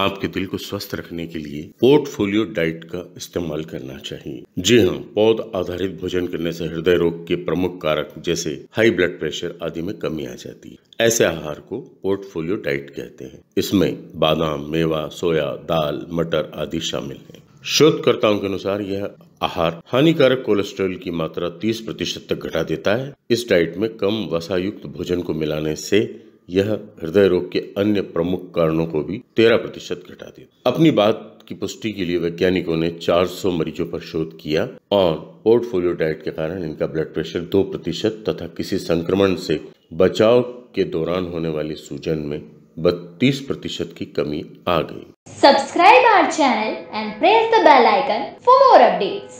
आपके दिल को स्वस्थ रखने के लिए पोर्टफोलियो डाइट का इस्तेमाल करना चाहिए। जी हाँ पौध आधारित भोजन करने से हृदय रोग के प्रमुख कारक जैसे हाई ब्लड प्रेशर आदि में कमी आ जाती है। ऐसे आहार को पोर्टफोलियो डाइट कहते हैं। इसमें बादाम, मेवा, सोया, दाल, मटर आदि शामिल है। शोधकर्ताओं के अनुसार यह आहार हानिकारक कोलेस्ट्रॉल की मात्रा 30 प्रतिशत तक घटा देता है। इस डाइट में कम वसायुक्त भोजन को मिलाने से यह हृदय रोग के अन्य प्रमुख कारणों को भी 13 प्रतिशत घटा दिया अपनी बात की पुष्टि के लिए वैज्ञानिकों ने 400 मरीजों पर शोध किया और पोर्टफोलियो डाइट के कारण इनका ब्लड प्रेशर 2 प्रतिशत तथा किसी संक्रमण से बचाव के दौरान होने वाली सूजन में बत्तीस प्रतिशत की कमी आ गई subscribe our channel and press the bell icon for more updates.